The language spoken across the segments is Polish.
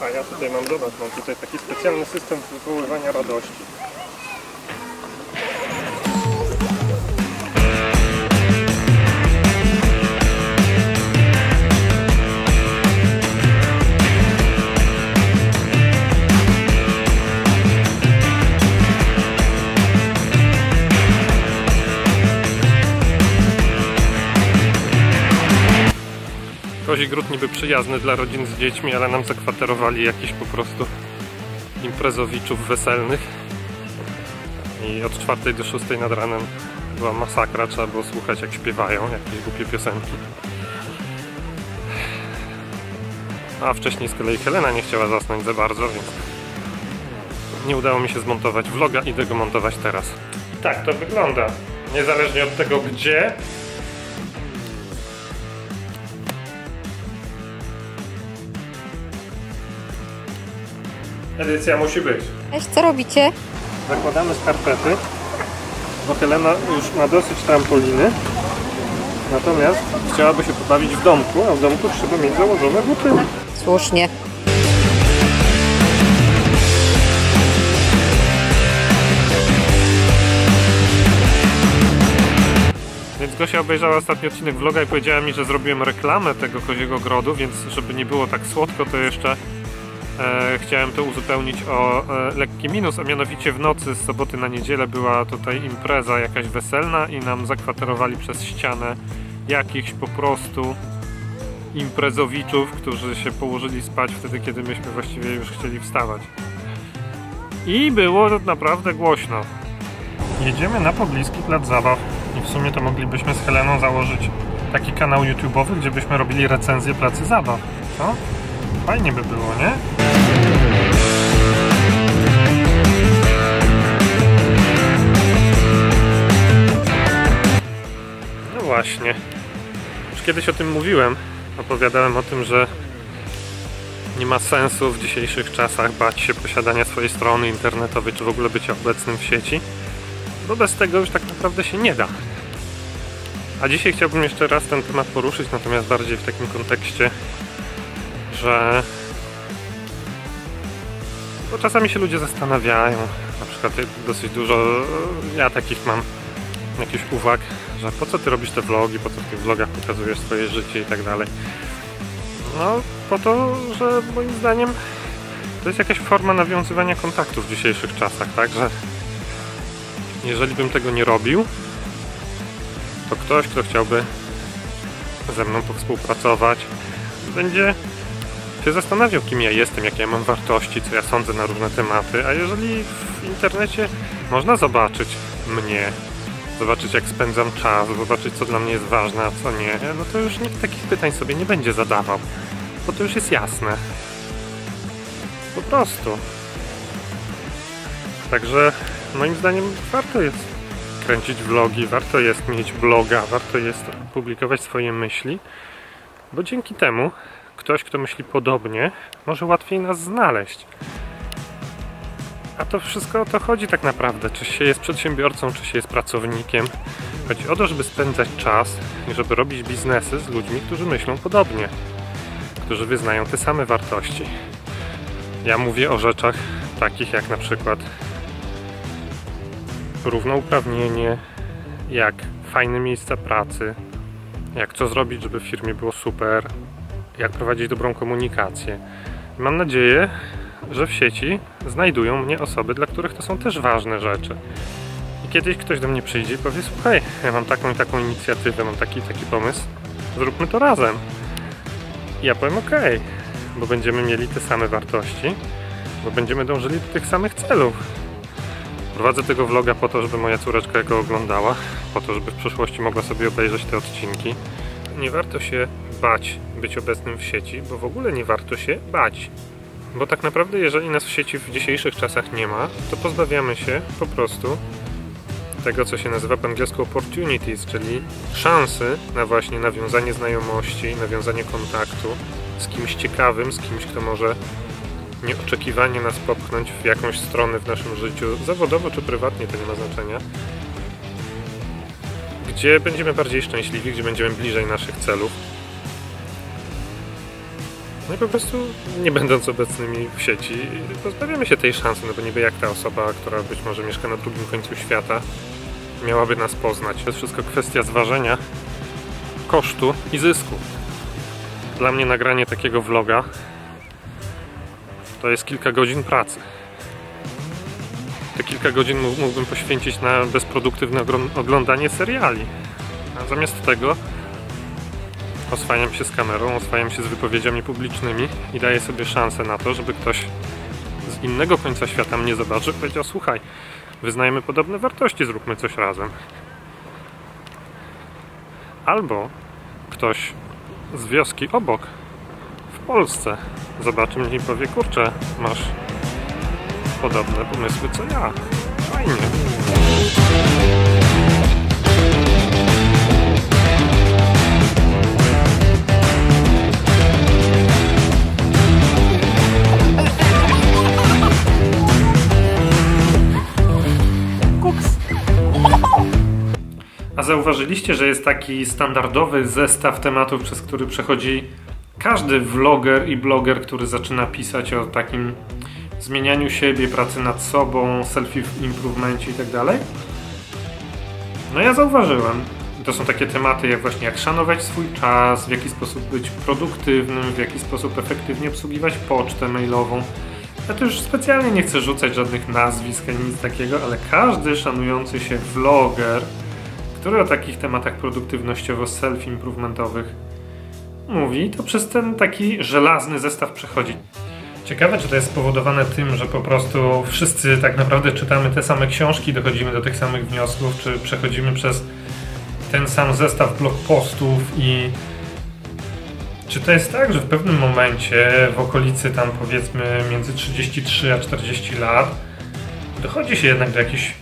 A ja tutaj mam, zobacz, mam tutaj taki specjalny system wywoływania radości. Kozi Gród niby przyjazny dla rodzin z dziećmi, ale nam zakwaterowali jakiś po prostu imprezowiczów weselnych. I od 4 do 6 nad ranem była masakra, trzeba było słuchać jak śpiewają jakieś głupie piosenki. A wcześniej z kolei Helena nie chciała zasnąć za bardzo, więc nie udało mi się zmontować vloga, idę go montować teraz. Tak to wygląda. Niezależnie od tego gdzie, edycja musi być. Cześć, co robicie? Zakładamy skarpety, bo Helena już ma dosyć trampoliny. Natomiast chciałaby się pobawić w domku, a w domku trzeba mieć założone buty. Słusznie. Więc Gosia obejrzała ostatni odcinek vloga i powiedziała mi, że zrobiłem reklamę tego koziego grodu, więc żeby nie było tak słodko, to jeszcze e, chciałem to uzupełnić o e, lekki minus, a mianowicie w nocy z soboty na niedzielę była tutaj impreza jakaś weselna i nam zakwaterowali przez ścianę jakichś po prostu imprezowiczów, którzy się położyli spać wtedy, kiedy myśmy właściwie już chcieli wstawać. I było naprawdę głośno. Jedziemy na pobliski plac zabaw i w sumie to moglibyśmy z Heleną założyć taki kanał YouTube'owy, gdzie byśmy robili recenzję placy zabaw. No, fajnie by było, nie? No właśnie. Już kiedyś o tym mówiłem. Opowiadałem o tym, że nie ma sensu w dzisiejszych czasach bać się posiadania swojej strony internetowej, czy w ogóle bycia obecnym w sieci, bo bez tego już tak naprawdę się nie da. A dzisiaj chciałbym jeszcze raz ten temat poruszyć, natomiast bardziej w takim kontekście, że bo czasami się ludzie zastanawiają, na przykład dosyć dużo, ja takich mam jakichś uwag, że po co ty robisz te vlogi, po co w tych vlogach pokazujesz swoje życie i tak dalej. No, po to, że moim zdaniem to jest jakaś forma nawiązywania kontaktu w dzisiejszych czasach, tak, że jeżeli bym tego nie robił, to ktoś, kto chciałby ze mną powspółpracować, będzie się zastanawiał, kim ja jestem, jakie ja mam wartości, co ja sądzę na różne tematy, a jeżeli w internecie można zobaczyć mnie, zobaczyć jak spędzam czas, zobaczyć co dla mnie jest ważne, a co nie, no to już nikt takich pytań sobie nie będzie zadawał, bo to już jest jasne. Po prostu. Także moim zdaniem warto jest kręcić vlogi, warto jest mieć bloga, warto jest publikować swoje myśli, bo dzięki temu ktoś, kto myśli podobnie, może łatwiej nas znaleźć. A to wszystko o to chodzi tak naprawdę, czy się jest przedsiębiorcą, czy się jest pracownikiem. Chodzi o to, żeby spędzać czas i żeby robić biznesy z ludźmi, którzy myślą podobnie, którzy wyznają te same wartości. Ja mówię o rzeczach takich jak na przykład równouprawnienie, jak fajne miejsca pracy, jak co zrobić, żeby w firmie było super, jak prowadzić dobrą komunikację. Mam nadzieję, że w sieci znajdują mnie osoby, dla których to są też ważne rzeczy. I kiedyś ktoś do mnie przyjdzie i powie, słuchaj, ja mam taką i taką inicjatywę, mam taki taki pomysł, zróbmy to razem. I ja powiem, ok, bo będziemy mieli te same wartości, bo będziemy dążyli do tych samych celów. Prowadzę tego vloga po to, żeby moja córeczka go oglądała, po to, żeby w przyszłości mogła sobie obejrzeć te odcinki. Nie warto się bać być obecnym w sieci, bo w ogóle nie warto się bać. Bo tak naprawdę, jeżeli nas w sieci w dzisiejszych czasach nie ma, to pozbawiamy się po prostu tego, co się nazywa po angielsku opportunities, czyli szansy na właśnie nawiązanie znajomości, nawiązanie kontaktu z kimś ciekawym, z kimś, kto może nieoczekiwanie nas popchnąć w jakąś stronę w naszym życiu, zawodowo czy prywatnie, to nie ma znaczenia. Gdzie będziemy bardziej szczęśliwi, gdzie będziemy bliżej naszych celów. No i po prostu nie będąc obecnymi w sieci, pozbawiamy się tej szansy, no bo niby jak ta osoba, która być może mieszka na drugim końcu świata, miałaby nas poznać. To jest wszystko kwestia zważenia kosztu i zysku. Dla mnie nagranie takiego vloga to jest kilka godzin pracy. Te kilka godzin mógłbym poświęcić na bezproduktywne oglądanie seriali. A zamiast tego oswajam się z kamerą, oswajam się z wypowiedziami publicznymi i daję sobie szansę na to, żeby ktoś z innego końca świata mnie zobaczył i powiedział: Słuchaj, wyznajemy podobne wartości, zróbmy coś razem. Albo ktoś z wioski obok w Polsce zobaczy mnie i powie: Kurczę, masz podobne pomysły co ja. Fajnie. Zauważyliście, że jest taki standardowy zestaw tematów, przez który przechodzi każdy vloger i bloger, który zaczyna pisać o takim zmienianiu siebie, pracy nad sobą, self-improvemencie i tak dalej? No ja zauważyłem. To są takie tematy jak właśnie jak szanować swój czas, w jaki sposób być produktywnym, w jaki sposób efektywnie obsługiwać pocztę mailową. Ja tu już specjalnie nie chcę rzucać żadnych nazwisk ani nic takiego, ale każdy szanujący się vloger, który o takich tematach produktywnościowo-self-improvementowych mówi, to przez ten taki żelazny zestaw przechodzi. Ciekawe, czy to jest spowodowane tym, że po prostu wszyscy tak naprawdę czytamy te same książki, dochodzimy do tych samych wniosków, czy przechodzimy przez ten sam zestaw blog postów i czy to jest tak, że w pewnym momencie w okolicy tam powiedzmy między 33 a 40 lat dochodzi się jednak do jakichś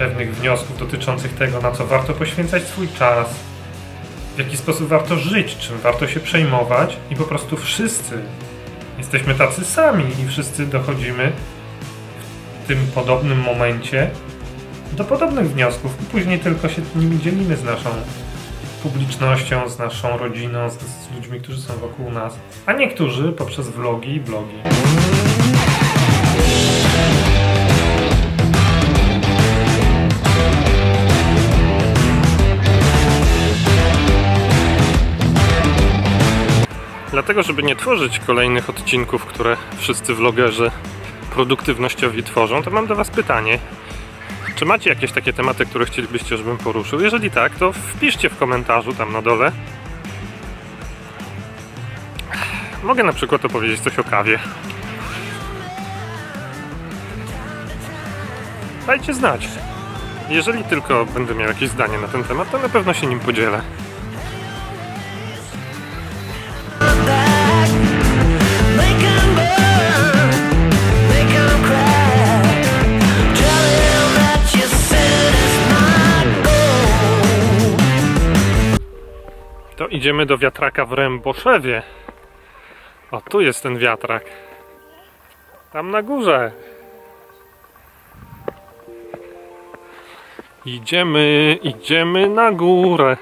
pewnych wniosków dotyczących tego, na co warto poświęcać swój czas, w jaki sposób warto żyć, czym warto się przejmować i po prostu wszyscy jesteśmy tacy sami i wszyscy dochodzimy w tym podobnym momencie do podobnych wniosków i później tylko się nimi dzielimy z naszą publicznością, z naszą rodziną, z, z ludźmi, którzy są wokół nas, a niektórzy poprzez vlogi i blogi. Dlatego, żeby nie tworzyć kolejnych odcinków, które wszyscy vlogerzy produktywnościowi tworzą, to mam do Was pytanie. Czy macie jakieś takie tematy, które chcielibyście, żebym poruszył? Jeżeli tak, to wpiszcie w komentarzu tam na dole. Mogę na przykład opowiedzieć coś o kawie. Dajcie znać. Jeżeli tylko będę miał jakieś zdanie na ten temat, to na pewno się nim podzielę. Idziemy do wiatraka w Ręboszewie. O, tu jest ten wiatrak. Tam na górze. Idziemy, idziemy na górę.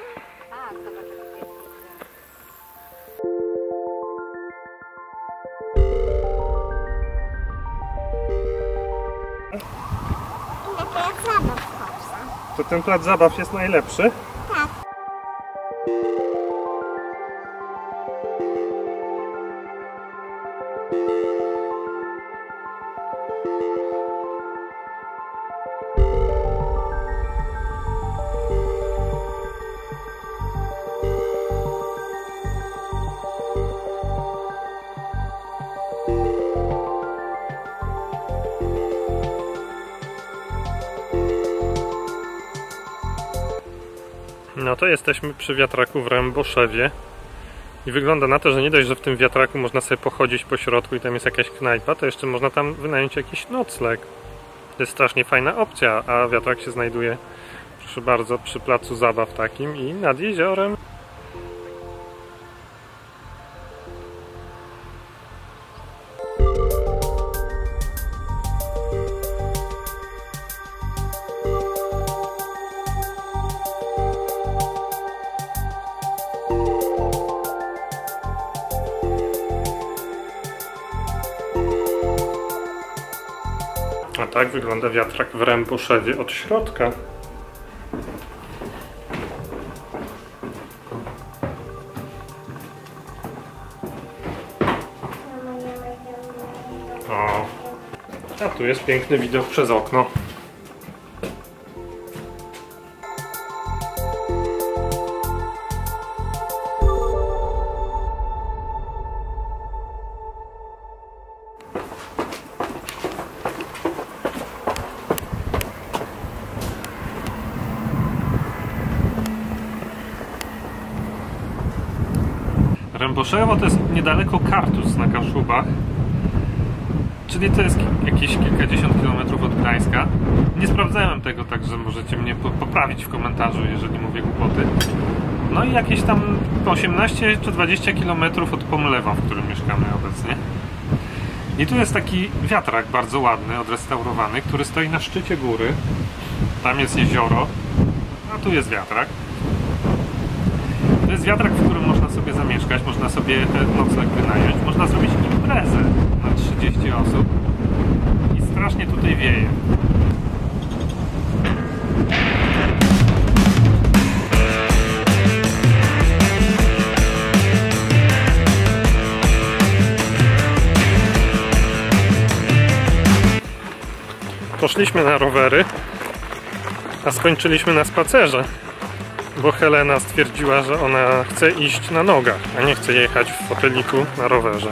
To ten plac zabaw jest najlepszy? No to jesteśmy przy wiatraku w Ręboszewie i wygląda na to, że nie dość, że w tym wiatraku można sobie pochodzić po środku i tam jest jakaś knajpa, to jeszcze można tam wynająć jakiś nocleg. To jest strasznie fajna opcja, a wiatrak się znajduje, proszę bardzo, przy placu zabaw takim i nad jeziorem. Tak wygląda wiatrak w Remboszewie od środka. O, a tu jest piękny widok przez okno. Ręboszewo to jest niedaleko Kartus na Kaszubach. Czyli to jest ki- jakieś kilkadziesiąt kilometrów od Gdańska. Nie sprawdzałem tego, także możecie mnie po- poprawić w komentarzu, jeżeli mówię głupoty. No i jakieś tam 18 czy 20 kilometrów od Pomlewa, w którym mieszkamy obecnie. I tu jest taki wiatrak bardzo ładny, odrestaurowany, który stoi na szczycie góry. Tam jest jezioro, a tu jest wiatrak. To jest wiatrak, w którym można zamieszkać, można sobie nocleg wynająć, można zrobić imprezę na 30 osób i strasznie tutaj wieje. Poszliśmy na rowery, a skończyliśmy na spacerze bo Helena stwierdziła, że ona chce iść na nogach, a nie chce jechać w foteliku na rowerze.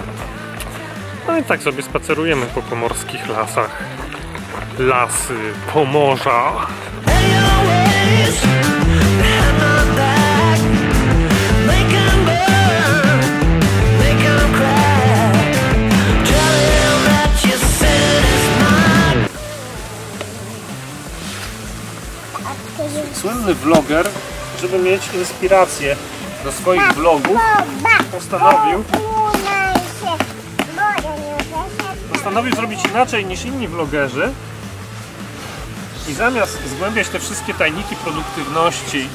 No i tak sobie spacerujemy po pomorskich lasach. Lasy, Pomorza. Słynny vloger, żeby mieć inspirację do swoich vlogów, postanowił, postanowił zrobić inaczej niż inni vlogerzy. I zamiast zgłębiać te wszystkie tajniki produktywności,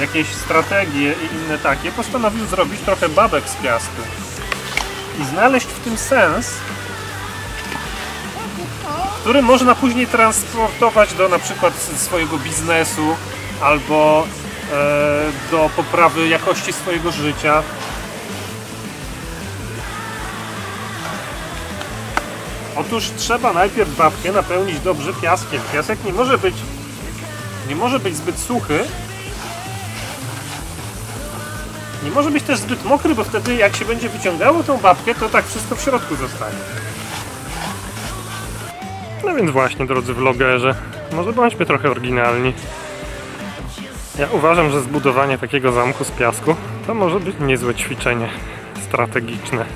jakieś strategie i inne takie, postanowił zrobić trochę babek z piasku. I znaleźć w tym sens, który można później transportować do na przykład swojego biznesu albo do poprawy jakości swojego życia. Otóż trzeba najpierw babkę napełnić dobrze piaskiem. Piasek nie może być nie może być zbyt suchy. Nie może być też zbyt mokry, bo wtedy jak się będzie wyciągało tą babkę, to tak wszystko w środku zostanie. No więc właśnie, drodzy vlogerzy, może bądźmy trochę oryginalni. Ja uważam, że zbudowanie takiego zamku z piasku to może być niezłe ćwiczenie strategiczne.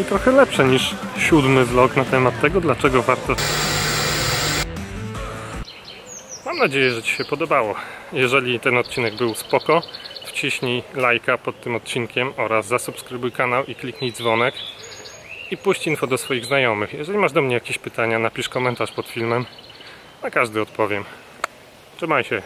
I trochę lepsze niż siódmy vlog na temat tego, dlaczego warto. Mam nadzieję, że Ci się podobało. Jeżeli ten odcinek był spoko, wciśnij lajka pod tym odcinkiem oraz zasubskrybuj kanał i kliknij dzwonek i puść info do swoich znajomych. Jeżeli masz do mnie jakieś pytania, napisz komentarz pod filmem. Na każdy odpowiem. Trzymaj się.